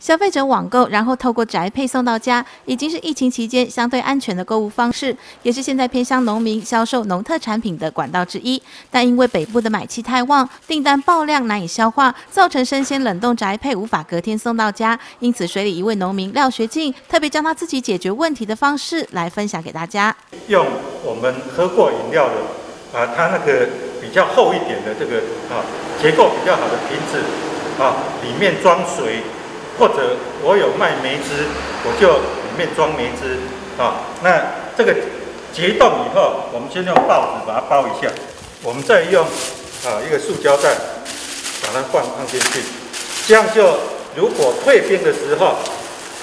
消费者网购，然后透过宅配送到家，已经是疫情期间相对安全的购物方式，也是现在偏向农民销售农特产品的管道之一。但因为北部的买气太旺，订单爆量难以消化，造成生鲜冷冻宅配无法隔天送到家。因此，水里一位农民廖学静特别将他自己解决问题的方式来分享给大家。用我们喝过饮料的啊，它那个比较厚一点的这个啊，结构比较好的瓶子啊，里面装水。或者我有卖梅汁，我就里面装梅汁啊。那这个结冻以后，我们先用报纸把它包一下，我们再用啊一个塑胶袋把它放放进去，这样就如果退冰的时候，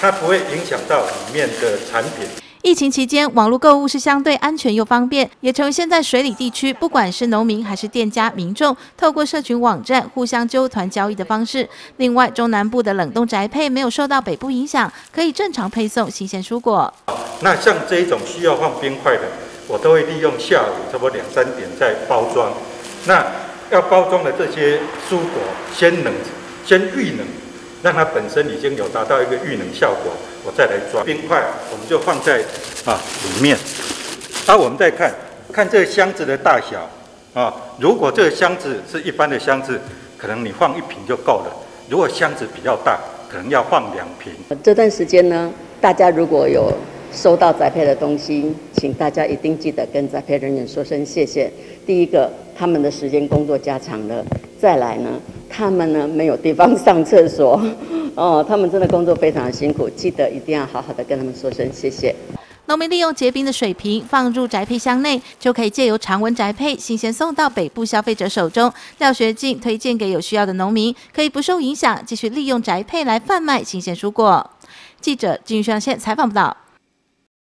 它不会影响到里面的产品。疫情期间，网络购物是相对安全又方便，也成为现在水里地区不管是农民还是店家民众，透过社群网站互相纠团交易的方式。另外，中南部的冷冻宅配没有受到北部影响，可以正常配送新鲜蔬果。那像这一种需要放冰块的，我都会利用下午差不多两三点再包装。那要包装的这些蔬果，先冷，先预冷。让它本身已经有达到一个预冷效果，我再来装冰块，我们就放在啊里面。啊，我们再看看这个箱子的大小啊。如果这个箱子是一般的箱子，可能你放一瓶就够了。如果箱子比较大，可能要放两瓶。这段时间呢，大家如果有收到宅配的东西，请大家一定记得跟宅配人员说声谢谢。第一个，他们的时间工作加长了；再来呢。他们呢没有地方上厕所，哦，他们真的工作非常辛苦，记得一定要好好的跟他们说声谢谢。农民利用结冰的水瓶放入宅配箱内，就可以借由常温宅配，新鲜送到北部消费者手中。廖学进推荐给有需要的农民，可以不受影响，继续利用宅配来贩卖新鲜蔬果。记者金玉上线采访报道。